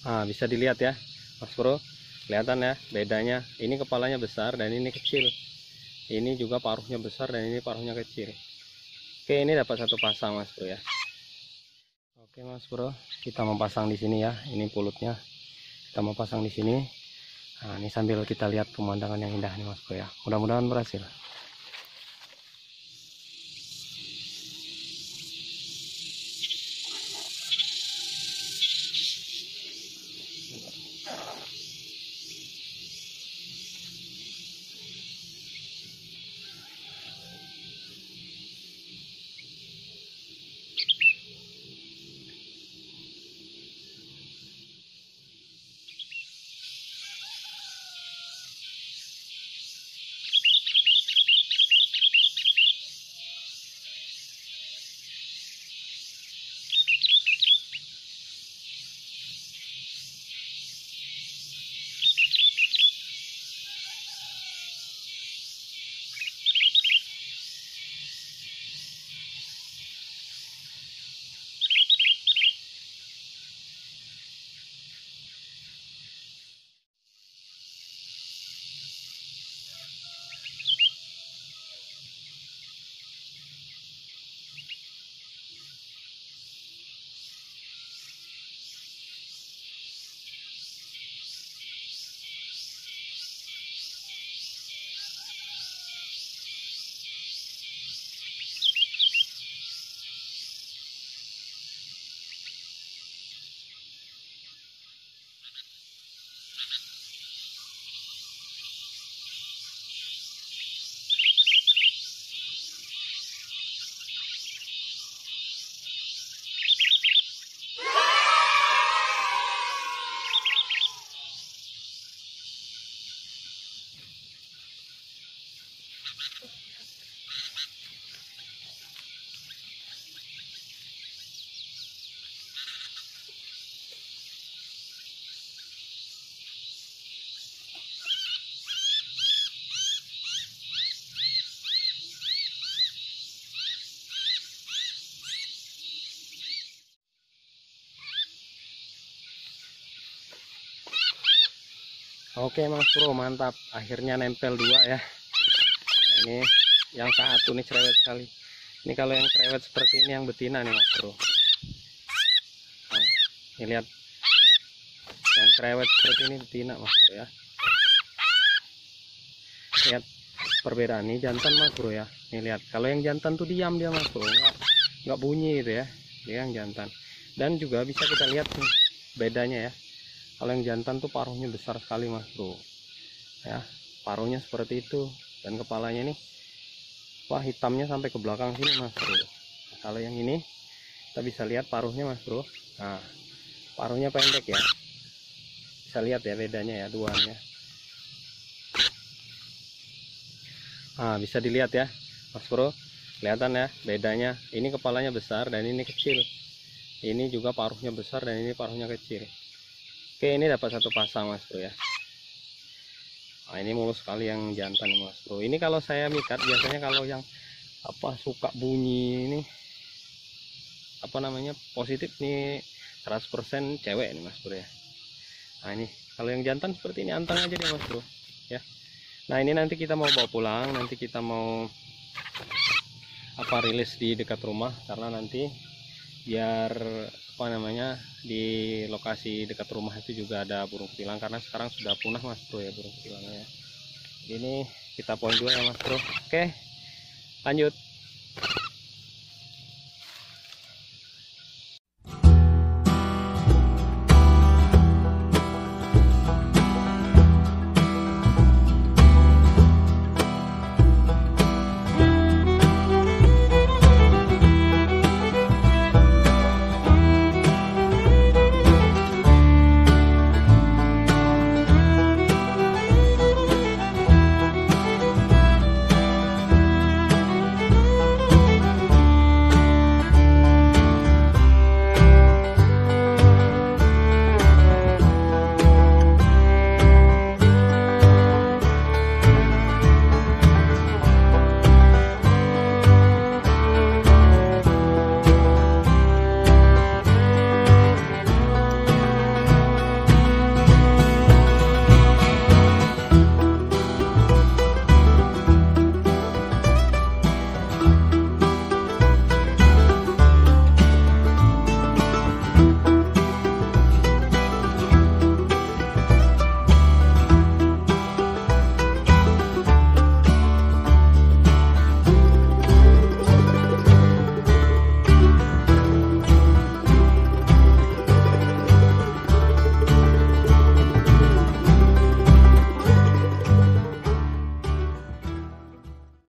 Nah, bisa dilihat ya, Mas Bro. Kelihatan ya bedanya. Ini kepalanya besar dan ini kecil. Ini juga paruhnya besar dan ini paruhnya kecil. Oke, ini dapat satu pasang, Mas Bro ya. Oke, Mas Bro. Kita mau pasang di sini ya. Ini pulutnya. Kita mau pasang di sini. Nah, ini sambil kita lihat pemandangan yang indah nih, Mas Bro ya. Mudah-mudahan berhasil. Oke Mas Bro mantap. Akhirnya nempel dua ya. Ini yang satu nih cerewet sekali ini kalau yang cerewet seperti ini yang betina nih Mas Bro. Nah, ini lihat. Yang cerewet seperti ini betina Mas Bro ya. Lihat perbedaan ini jantan Mas Bro ya. Ini lihat. Kalau yang jantan tuh diam dia Mas Bro. Nggak nggak bunyi itu ya. Dia yang jantan. Dan juga bisa kita lihat nih bedanya ya kalau yang jantan tuh paruhnya besar sekali mas bro. Ya paruhnya seperti itu. Dan kepalanya nih wah hitamnya sampai ke belakang sini mas bro. Kalau yang ini kita bisa lihat paruhnya mas bro. Nah paruhnya pendek ya. Bisa lihat ya bedanya ya duanya nah bisa dilihat ya mas bro. Kelihatan ya bedanya. Ini kepalanya besar dan ini kecil. Ini juga paruhnya besar dan ini paruhnya kecil Oke ini dapat satu pasang mas bro ya. Nah ini mulus sekali yang jantan mas bro. Ini kalau saya mikat biasanya kalau yang apa suka bunyi ini apa namanya positif nih 100% cewek nih mas bro ya. Nah ini kalau yang jantan seperti ini antang aja deh mas bro ya. Nah ini nanti kita mau bawa pulang nanti kita mau apa rilis di dekat rumah karena nanti biar apa namanya di lokasi dekat rumah itu juga ada burung pilang karena sekarang sudah punah mas bro ya burung pilangnya ini kita poin dua ya mas bro. Oke lanjut